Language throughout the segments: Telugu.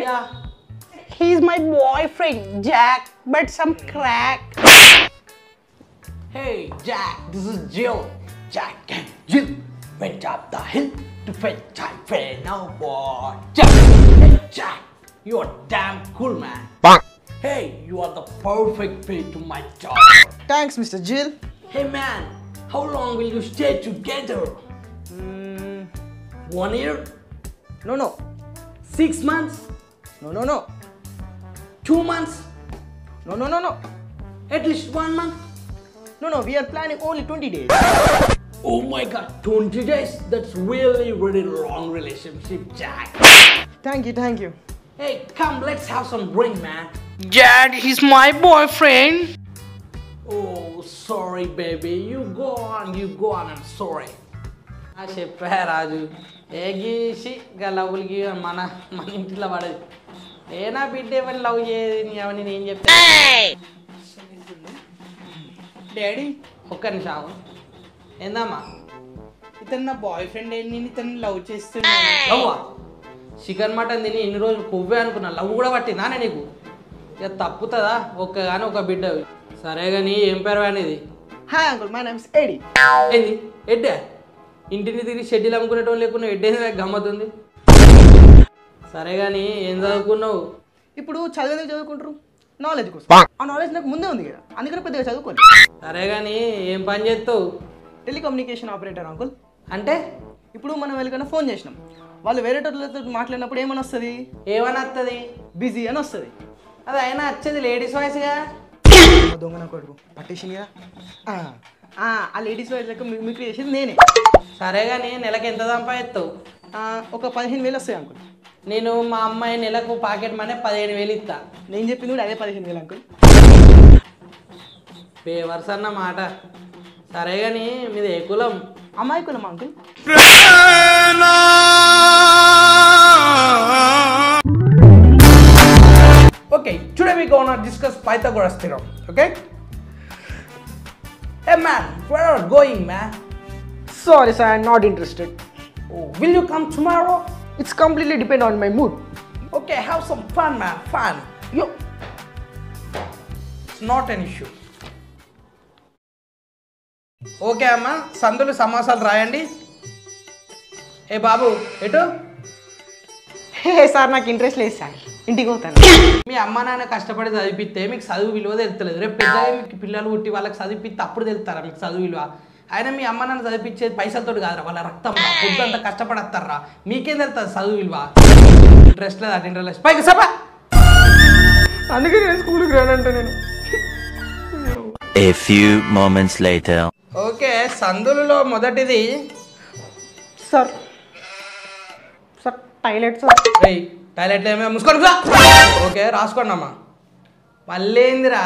Yeah. He's my boyfriend, Jack, but some crack. Hey, Jack, this is Jill. Jack and Jill went up the hill to fetch my friend now, boy. Jack, hey, Jack, you're damn cool, man. Bonk. Hey, you are the perfect fit to my job. Thanks, Mr. Jill. Hey, man, how long will you stay together? Mm. One year? No, no. Six months? No no no Two months? No no no no At least one month? No no we're planning only twenty days Oh my god, 20 days? That's really, really long relationship, Jack. Thank you thank you Hey, come, let's have some drink, man. Dad, he's my boyfriend. Oh, sorry, baby. You go on, you go on. I'm sorry. ఆ చెప్పా రాజు ఏ గీసి ఇంకా లవ్లకి మన మన ఇంట్లో పడదు ఏనా బిడ్డ ఏమని లవ్ చేయదు అవన్నీ నేను చెప్తా. డాడీ. ఒక్క నిమిషం. ఏందమ్మా? ఇతను నా బాయ్ ఫ్రెండ్ నేను ఇతను లవ్ చేస్తున్నాను చికెన్ మటన్ తిని ఇన్ని రోజులు కొవ్వే అనుకున్నా. లవ్ కూడా పట్టిందా నే నీకు? ఇక తప్పుతుందా? ఒక్క కానీ ఒక బిడ్డ. సరే కానీ ఏం పేరు అనేది? హాయ్ అంకుల్ మై నేమ్స్ ఎడి ఏంది? ఎడ్డే? ఇంటిని తిరిగి షెడ్యూల్ అమ్ముకునేటోళ్ళు లేకుండా ఎడ్డేది గమ్మతుంది సరే కానీ ఏం చదువుకున్నావు? ఇప్పుడు చదివేందుకు చదువుకుంటారు? నాలెడ్జ్ కోసం. ఆ నాలెడ్జ్ నాకు ముందే ఉంది కదా అందుకని పెద్దగా చదువుకోండి సరే కానీ ఏం పని చేస్తావు? టెలికమ్యూనికేషన్ ఆపరేటర్ అంకుల్ అంటే? ఇప్పుడు మనం వెళ్ళకన్నా ఫోన్ చేసినాం. వాళ్ళు వేరే వాళ్ళతో మాట్లాడినప్పుడు ఏమని వస్తుంది? ఏమని వస్తుంది? బిజీ అని వస్తుంది. అది అయినా వచ్చేది లేడీస్ వాయిస్గా దొంగ నా కొడుకు పట్టేసింది కదా? ఆ, లేడీస్ వైజ్ లెక్క మీకు చేసేది నేనే. సరే కానీ నెలకి ఎంత సంపాదిస్తావు? ఆ, ఒక పదిహేను వేలు వస్తాయి అంకుల్ నేను మా అమ్మాయి నెలకు పాకెట్ మనీ పదిహేను వేలు ఇస్తా నేను చెప్పింది కూడా అదే పదిహేను వేలు అంకుల్ పేవర్స్ అన్న మాట సరే కానీ మీది ఏ కులం అమాయకులం uncle Okay, today we're gonna discuss Pythagoras theorem. Okay? Hey man, where are you going, man? Sorry sir I'm not interested Oh, will you come it's completely depend on my mood Okay, have some fun, man. Fun. Yo. It's not an issue. Okay అమ్మా సందులు సమాసాలు రాయండి ఏ బాబు ఎటు హే సార్ నాకు ఇంట్రెస్ట్ లేదు సార్ ఇంటికి పోతాను మీ అమ్మ నాన్న కష్టపడి చదివిస్తే మీకు చదువు విలువ తెలుస్తలేదు రేపు పెద్దగా మీకు పిల్లలు పుట్టి వాళ్ళకి చదివిస్తే అప్పుడు తెలుస్తారా మీకు చదువు విలువ అయినా మీ అమ్మ నాన్న చదివించేది పైసలతో కాదురా వాళ్ళ రక్తం ఫుడ్ అంతా కష్టపడతారా మీకేం తెలుస్తుంది చదువు విలువ? ఇంట్రెస్ట్ లేదు? అటు ఇంట్రెస్ట్ పైకి సభ అందుకే నేను స్కూల్కి రానంటే నేను. A few moments later. Okay సందులలో మొదటిది. సార్. Sir toilet sir. రేయ్ టాయిలెట్లో ఏమైనా మూసుకొని. ఓకే రాసుకోండి అమ్మా. మళ్ళీ ఏందిరా?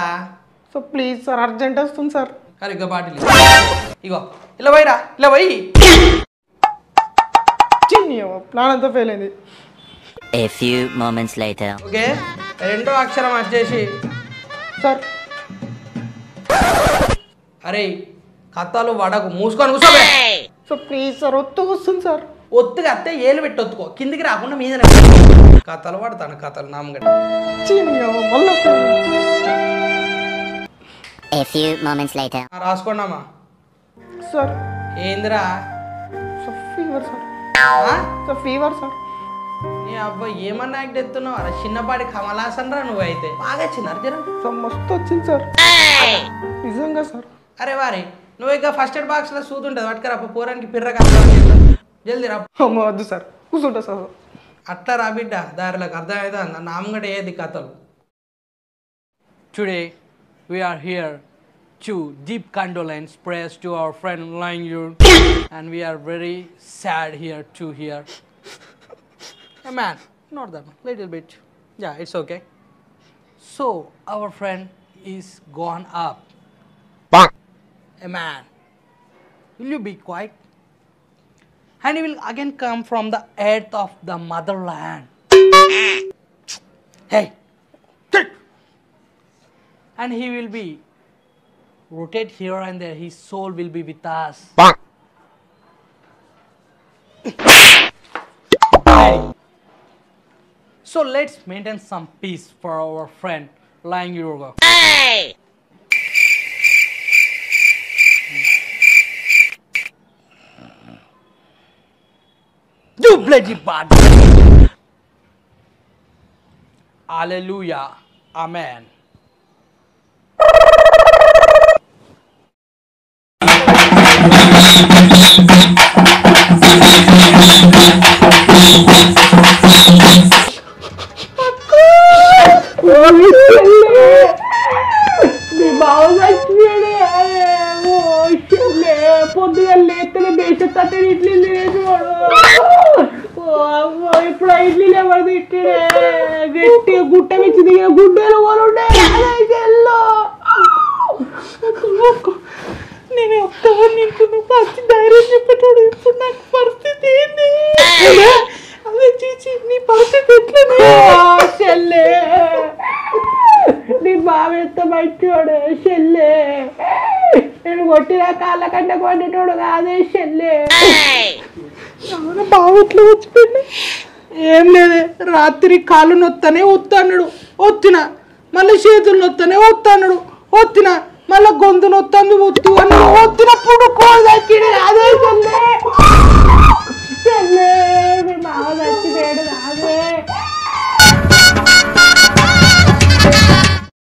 సో ప్లీజ్ సార్ అర్జెంట్ వస్తుంది సార్. కరిగ్గా బాటిల్. ఇగో ఇలా పోయిరా ఇలా పోయి. చిన్ని ప్లాన్ అంతా ఫెయిల్ అయింది. A few moments later. Okay రెండో అక్షరం వచ్చేసి సార్. అరే కథలు వడకు మూసుకొని కూర్చోబే. సో ప్లీజ్ సార్ ఒత్తు వస్తుంది సార్. ఒత్తుగా అత్తే ఏలు పెట్టి ఒత్తుకో కిందికి రాకుండా మీద కథలు పడతాను కథలు నామగడ్డ. A few moments later. రాసుకోండి అమ్మా సార్. ఏందిరా? So fever sir? So fever sir. నీ అబ్బాయి ఏమన్నా యాక్ట్ ఎత్తున్నావు అరే చిన్నపాటి కమలాసన్ రా నువ్వైతే. బాగా చిన్నారు జర. సో మస్తు వచ్చింది సార్ నిజంగా సార్. అరే వారి నువ్వు ఇక ఫస్ట్ ఎయిడ్ బాక్స్లో సూతుంటుంది పట్టుకరా అప్ప పోరానికి పిర్ర జల్దీ రా. అమ్మ వద్దు సార్. కూర్చుంటా సార్. అట్లా రా బిడ్డ దారిలోకి అర్థమైతే నా నామగడ ఏది కథలు? Today we are here to deep condolence prayers to our friend Lang and we are very sad here too here. A man, not that much, little bit. Yeah, it's okay. So our friend is gone up. Bang. A man. Will you be quiet? And he will again come from the earth of the motherland. hey! And he will be rooted here and there. His soul will be with us. Hey. So So let's maintain some peace for our friend lying yoga. You bloody bad. Hallelujah. Amen. నీ బావ చచ్చిపోయాడే ఓ చెల్లే పొద్దుగా నేను ఒక్కగా నీకు నువ్వు పచ్చి ధైర్యం చెప్పేటోడు ఇప్పుడు నాకు పరిస్థితి ఏంది? అదే చీచి నీ పరిస్థితి ఎట్లనే చెల్లే. నీ బావ ఎంత మంచివాడు చెల్లే. నేను కొట్టిన కాళ్ళ కంటే కొట్టేటోడు కాదే చెల్లే. బావ ఎట్లా వచ్చిపోయింది ఏం లేదే రాత్రి కాళ్ళు నొత్తనే ఒత్తన్నాడు. ఒత్తిన మళ్ళీ చేతులు నొత్తనే ఒత్తన్నాడు. ఒత్తిన మళ్ళీ గొంతు నొత్తంది